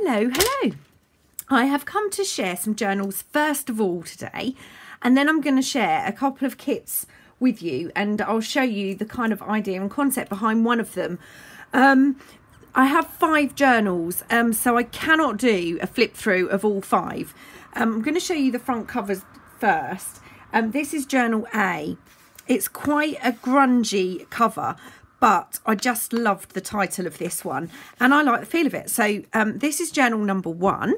Hello, hello. I have come to share some journals first of all today, and then I'm going to share a couple of kits with you, and I'll show you the kind of idea and concept behind one of them. Um, I have five journals, um, so I cannot do a flip through of all five. Um, I'm going to show you the front covers first. Um, this is Journal A. It's quite a grungy cover, but I just loved the title of this one and I like the feel of it. So um, this is journal number one.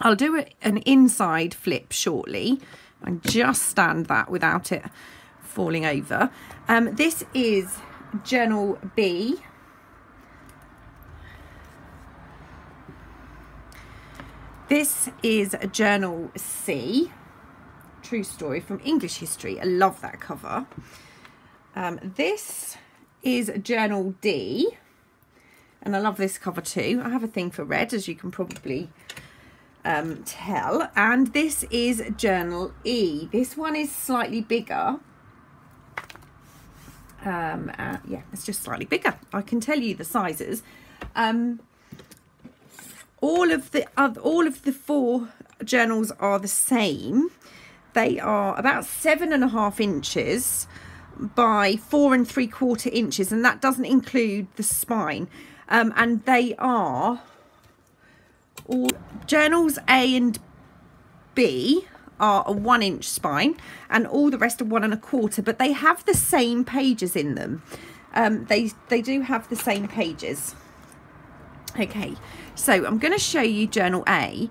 I'll do an inside flip shortly and just stand that without it falling over. Um, this is journal B. This is journal C. True story from English history. I love that cover. Um, this is Journal D. And I love this cover too. I have a thing for red, as you can probably um, tell. And this is Journal E. This one is slightly bigger. Um, uh, yeah, it's just slightly bigger. I can tell you the sizes. Um, all of the uh, all of the four journals are the same. They are about seven and a half inches by four and three quarter inches and that doesn't include the spine. Um, and they are all journals A and B are a one inch spine and all the rest are one and a quarter but they have the same pages in them. Um, they they do have the same pages. Okay so I'm going to show you journal A.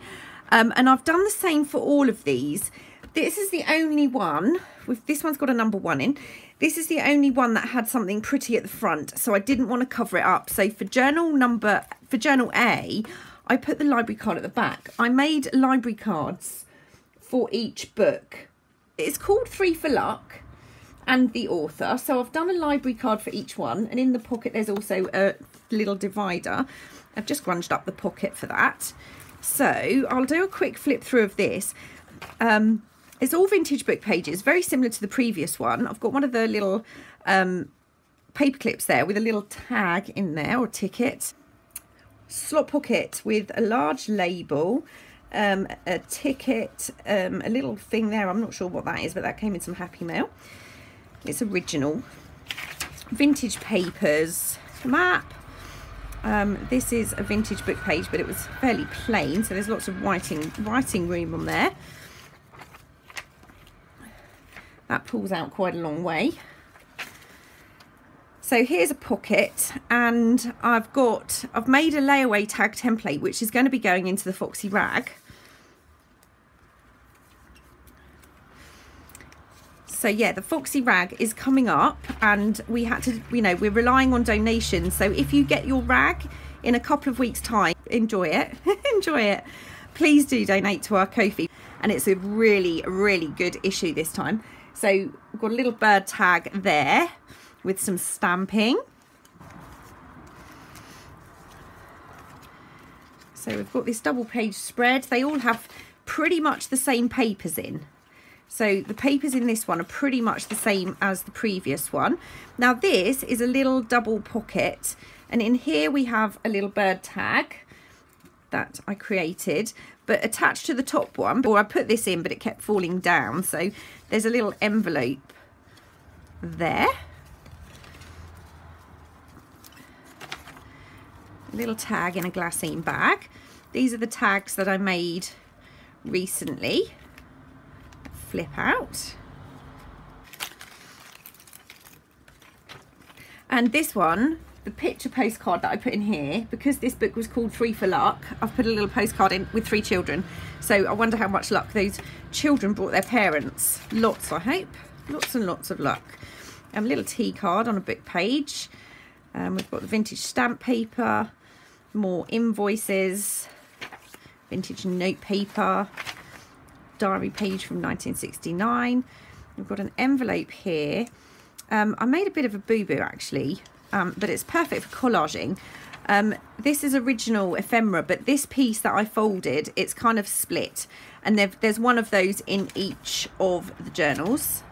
Um, and I've done the same for all of these this is the only one with this one's got a number one in this is the only one that had something pretty at the front, so I didn't want to cover it up. So for journal number, for journal A, I put the library card at the back. I made library cards for each book. It's called Three for Luck and the author. So I've done a library card for each one. And in the pocket, there's also a little divider. I've just grunged up the pocket for that. So I'll do a quick flip through of this. Um, it's all vintage book pages, very similar to the previous one. I've got one of the little um, paper clips there with a little tag in there or ticket. Slot pocket with a large label, um, a ticket, um, a little thing there. I'm not sure what that is, but that came in some Happy Mail. It's original. Vintage papers, map. Um, this is a vintage book page, but it was fairly plain, so there's lots of writing writing room on there. That pulls out quite a long way. So here's a pocket and I've got, I've made a layaway tag template which is going to be going into the Foxy Rag. So yeah, the Foxy Rag is coming up and we had to, you know, we're relying on donations. So if you get your rag in a couple of weeks time, enjoy it, enjoy it. Please do donate to our Ko-fi. And it's a really, really good issue this time. So we've got a little bird tag there with some stamping. So we've got this double page spread. They all have pretty much the same papers in. So the papers in this one are pretty much the same as the previous one. Now this is a little double pocket and in here we have a little bird tag that I created but attached to the top one or I put this in but it kept falling down. So there's a little envelope there. A little tag in a glassine bag. These are the tags that I made recently. Flip out. And this one the picture postcard that I put in here, because this book was called Three for Luck, I've put a little postcard in with three children. So I wonder how much luck those children brought their parents. Lots, I hope. Lots and lots of luck. Um, a little tea card on a book page. Um, we've got the vintage stamp paper, more invoices, vintage note paper, diary page from 1969. We've got an envelope here. Um, I made a bit of a boo-boo actually um, but it's perfect for collaging. Um, this is original ephemera, but this piece that I folded, it's kind of split. And there's one of those in each of the journals.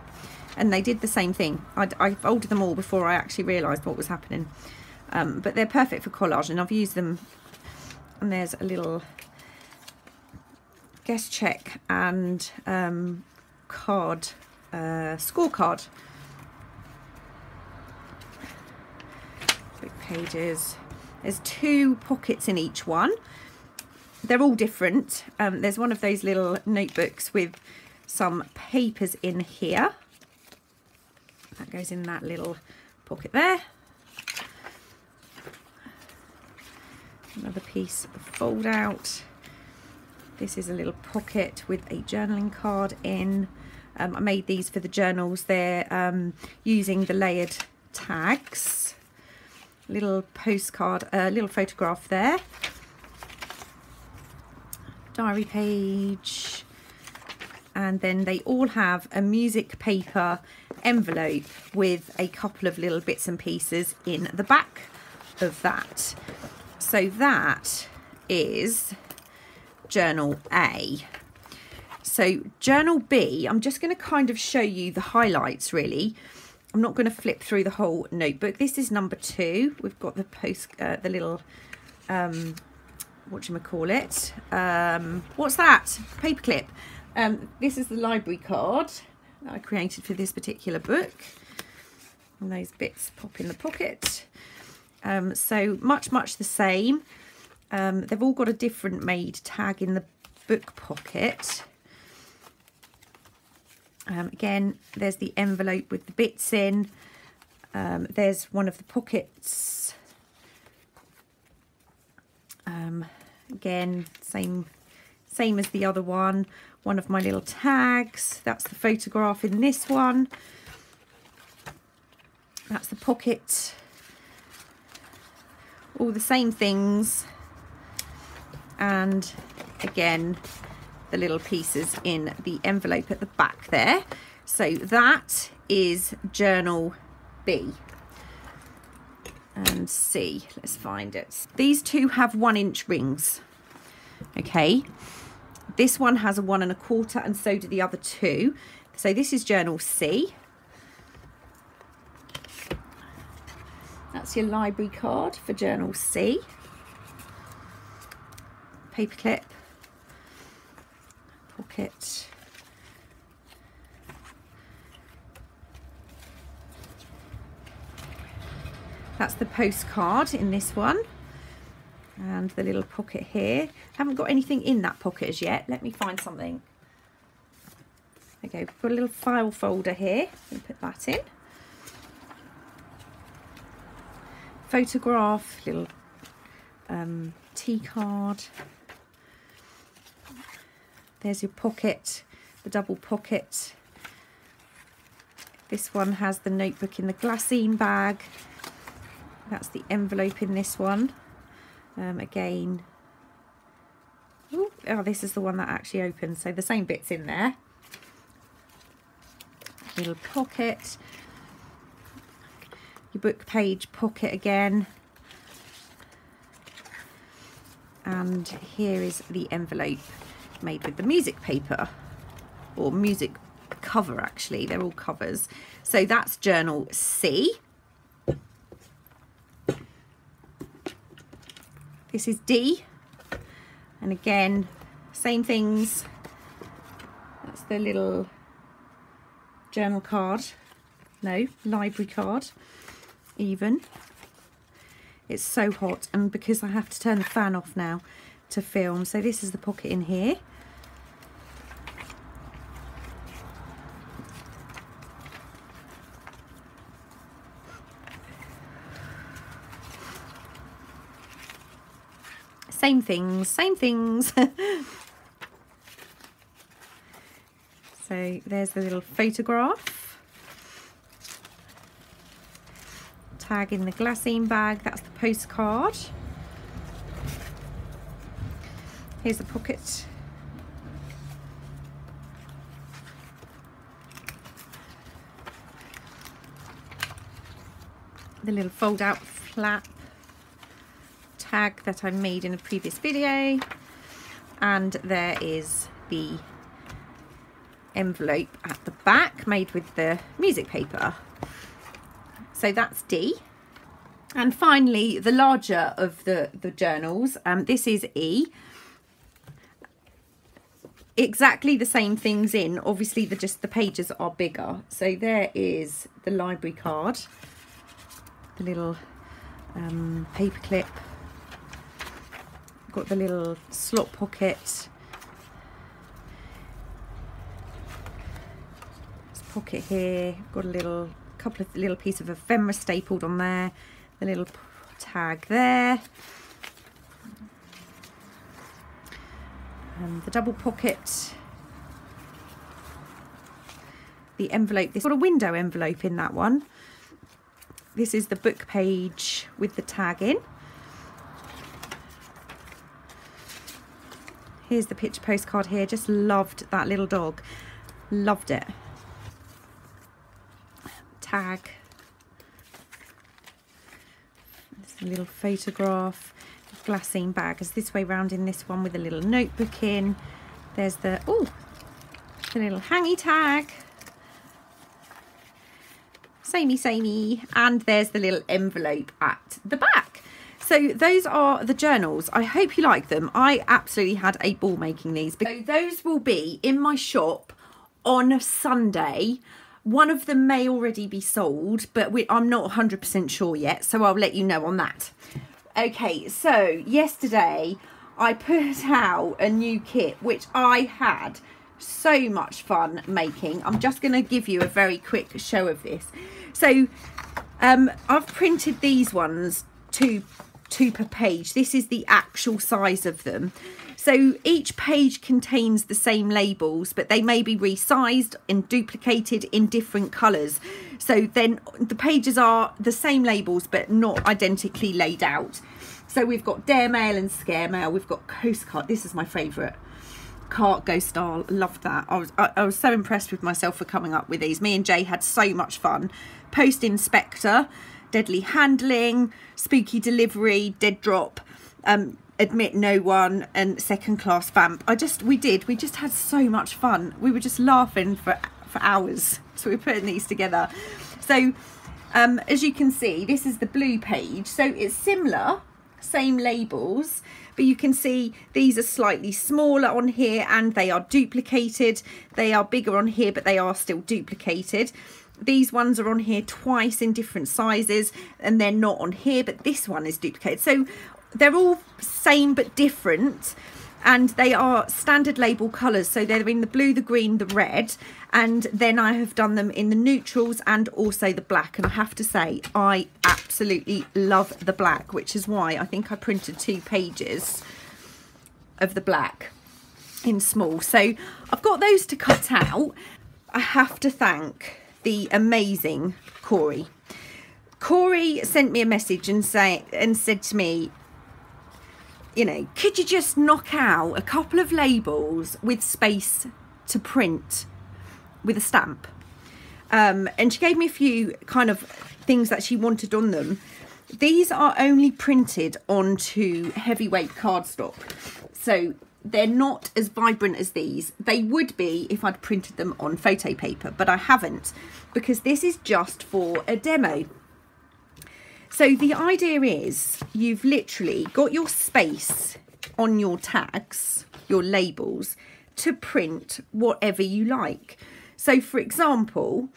And they did the same thing. I, I folded them all before I actually realised what was happening. Um, but they're perfect for collage, and I've used them and there's a little guest check and um, card uh, scorecard pages there's two pockets in each one. They're all different. Um, there's one of those little notebooks with some papers in here. That goes in that little pocket there. Another piece of fold out. This is a little pocket with a journaling card in. Um, I made these for the journals. They're um, using the layered tags little postcard a uh, little photograph there diary page and then they all have a music paper envelope with a couple of little bits and pieces in the back of that so that is journal A. So journal B, I'm just going to kind of show you the highlights really. I'm not going to flip through the whole notebook. This is number two. We've got the post, uh, the little, um, what you call it? Um, what's that? Paperclip. Um, this is the library card that I created for this particular book. And those bits pop in the pocket. Um, so much, much the same. Um, they've all got a different made tag in the book pocket. Um, again, there's the envelope with the bits in. Um, there's one of the pockets. Um, again, same, same as the other one. One of my little tags. That's the photograph in this one. That's the pocket all the same things and again the little pieces in the envelope at the back there. So that is journal B. And C let's find it. These two have one inch rings okay? This one has a one and a quarter and so do the other two. So this is journal C. That's your library card for Journal C. Paperclip, pocket, That's the postcard in this one. And the little pocket here. Haven't got anything in that pocket as yet. Let me find something. Okay, put a little file folder here. and put that in. photograph, little um, tea card. There's your pocket, the double pocket. This one has the notebook in the glassine bag. That's the envelope in this one. Um, again, ooh, oh, this is the one that actually opens. So the same bits in there. Little pocket your book page pocket again and here is the envelope made with the music paper or music cover actually. They're all covers. So that's journal C. This is D. And again same things. That's the little journal card. No library card even. It's so hot and because I have to turn the fan off now to film. So this is the pocket in here. Same things, same things. so there's the little photograph. tag in the glassine bag. That's the postcard. Here's the pocket. The little fold out flap tag that I made in a previous video. And there is the envelope at the back made with the music paper. So that's D. And finally, the larger of the, the journals, um, this is E. Exactly the same things in, obviously the just the pages are bigger. So there is the library card, the little um, paper clip, got the little slot pocket, pocket here, got a little couple of little piece of ephemera stapled on there, the little tag there. And the double pocket, the envelope, this got a window envelope in that one. This is the book page with the tag in. Here's the picture postcard here, just loved that little dog, loved it. Tag a little photograph glassine bag is this way round in this one with a little notebook in. There's the oh the little hangy tag. Samey samey. And there's the little envelope at the back. So those are the journals. I hope you like them. I absolutely had a ball making these. So those will be in my shop on sunday. One of them may already be sold, but we, I'm not 100% sure yet, so I'll let you know on that. Okay, so yesterday I put out a new kit, which I had so much fun making. I'm just going to give you a very quick show of this. So um, I've printed these ones two, two per page. This is the actual size of them. So each page contains the same labels, but they may be resized and duplicated in different colours. So then the pages are the same labels, but not identically laid out. So we've got Dare Mail and Scare Mail. We've got Coast Card. This is my favourite. Cart Go Style. Loved that. I was, I, I was so impressed with myself for coming up with these. Me and Jay had so much fun. Post Inspector, Deadly Handling, Spooky Delivery, Dead Drop. Um, admit no one and second class vamp. I just we did we just had so much fun. We were just laughing for for hours. So we're putting these together. So um as you can see this is the blue page. So it's similar same labels but you can see these are slightly smaller on here and they are duplicated. They are bigger on here but they are still duplicated. These ones are on here twice in different sizes and they're not on here but this one is duplicated. So they're all same but different and they are standard label colours. So they're in the blue the green the red and then I have done them in the neutrals and also the black. And I have to say I absolutely love the black which is why I think I printed two pages of the black in small. So I've got those to cut out. I have to thank the amazing Corey. Corey sent me a message and say and said to me you know, could you just knock out a couple of labels with space to print with a stamp? Um, and she gave me a few kind of things that she wanted on them. These are only printed onto heavyweight cardstock. So they're not as vibrant as these. They would be if I'd printed them on photo paper, but I haven't because this is just for a demo. So the idea is you've literally got your space on your tags, your labels, to print whatever you like. So for example,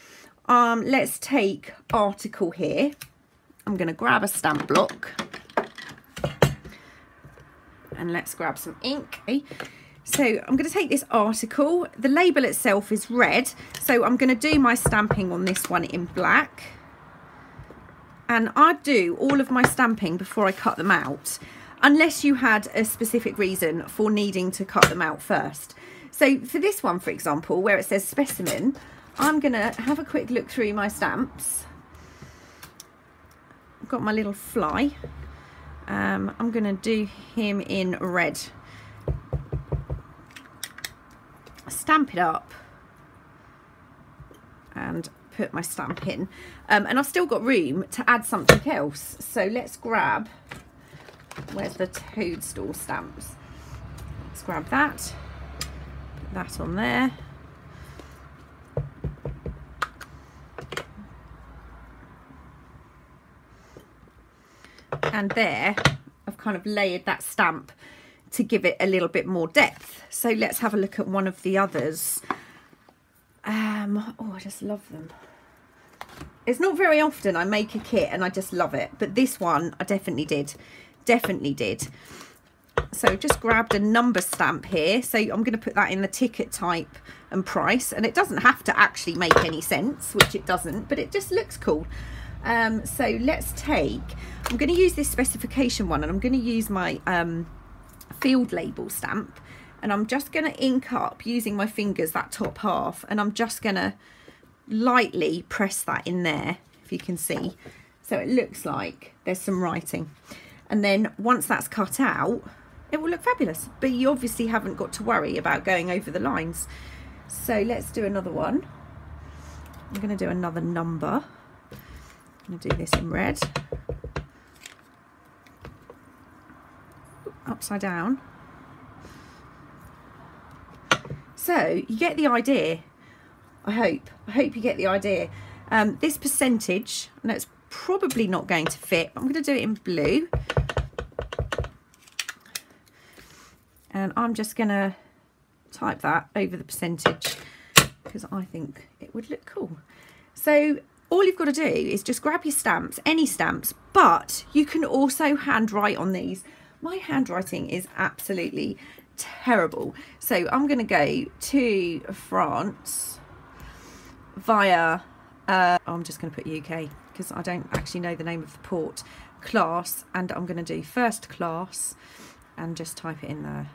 um, let's take article here. I'm going to grab a stamp block and let's grab some ink. So I'm going to take this article. The label itself is red, so I'm going to do my stamping on this one in black and I'd do all of my stamping before I cut them out unless you had a specific reason for needing to cut them out first. So for this one, for example, where it says specimen, I'm going to have a quick look through my stamps. I've got my little fly. Um, I'm going to do him in red. Stamp it up and put my stamp in. Um, and I've still got room to add something else. So let's grab, where's the toadstool stamps? Let's grab that, put that on there. and there I've kind of layered that stamp to give it a little bit more depth. So let's have a look at one of the others. Um, oh, I just love them. It's not very often I make a kit and I just love it, but this one I definitely did. Definitely did. So just grabbed a number stamp here. So I'm going to put that in the ticket type and price. And it doesn't have to actually make any sense, which it doesn't, but it just looks cool. Um, so let's take, I'm going to use this specification one and I'm going to use my um, field label stamp. And I'm just going to ink up using my fingers that top half. And I'm just going to lightly press that in there, if you can see. So it looks like there's some writing. And then once that's cut out, it will look fabulous. But you obviously haven't got to worry about going over the lines. So let's do another one. I'm going to do another number. I'm going to do this in red. Upside down. So you get the idea. I hope. I hope you get the idea. Um, this percentage, and it's probably not going to fit. but I'm going to do it in blue. and I'm just going to type that over the percentage because I think it would look cool. So all you've got to do is just grab your stamps, any stamps, but you can also handwrite on these. My handwriting is absolutely terrible. So I'm going to go to France via, uh, I'm just going to put UK because I don't actually know the name of the port, class, and I'm going to do first class and just type it in there.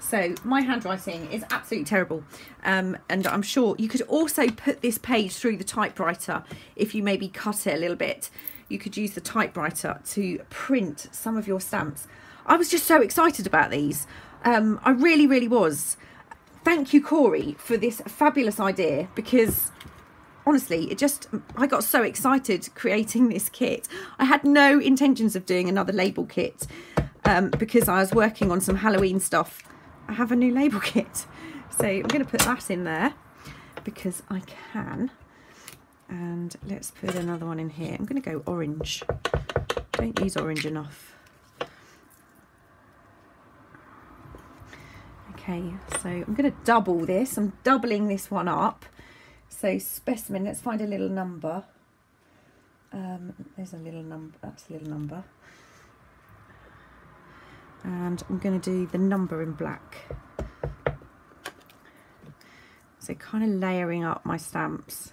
So my handwriting is absolutely terrible. Um, and I'm sure you could also put this page through the typewriter if you maybe cut it a little bit. You could use the typewriter to print some of your stamps. I was just so excited about these. Um, I really, really was. Thank you, Corey, for this fabulous idea because honestly, it just, I got so excited creating this kit. I had no intentions of doing another label kit um, because I was working on some Halloween stuff. I have a new label kit. So I'm going to put that in there because I can. And let's put another one in here. I'm going to go orange. Don't use orange enough. Okay, so I'm going to double this. I'm doubling this one up. So specimen, let's find a little number. Um, there's a little number, that's a little number. And I'm going to do the number in black. So kind of layering up my stamps.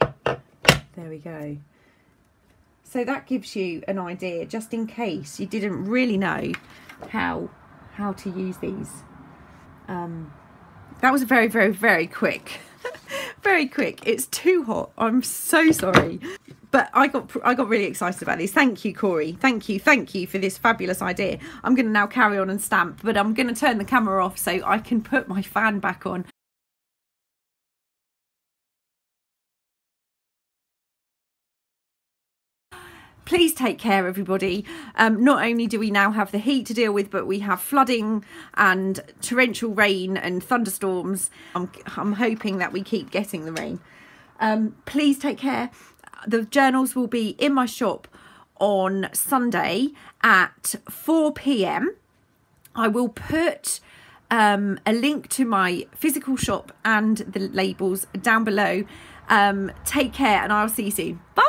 There we go. So that gives you an idea, just in case you didn't really know how how to use these. Um, that was very, very, very quick. very quick. It's too hot. I'm so sorry. But I got I got really excited about these. Thank you, Corey. Thank you, thank you for this fabulous idea. I'm going to now carry on and stamp, but I'm going to turn the camera off so I can put my fan back on please take care everybody. Um, not only do we now have the heat to deal with but we have flooding and torrential rain and thunderstorms. I'm, I'm hoping that we keep getting the rain. Um, please take care. The journals will be in my shop on sunday at 4 p.m i will put um, a link to my physical shop and the labels down below. Um, take care and i'll see you soon. Bye